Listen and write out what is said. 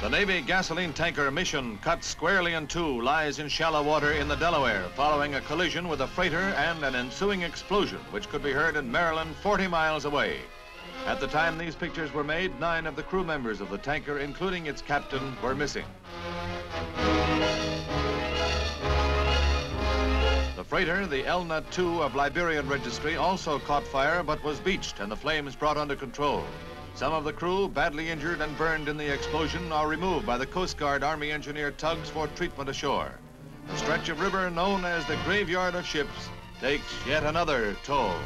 The Navy gasoline tanker Mission, cut squarely in two, lies in shallow water in the Delaware following a collision with a freighter and an ensuing explosion, which could be heard in Maryland 40 miles away. At the time these pictures were made, nine of the crew members of the tanker, including its captain, were missing. The freighter, the Elna II of Liberian registry, also caught fire but was beached and the flames brought under control. Some of the crew, badly injured and burned in the explosion, are removed by the Coast Guard Army engineer tugs for treatment ashore. The stretch of river known as the Graveyard of Ships takes yet another toll.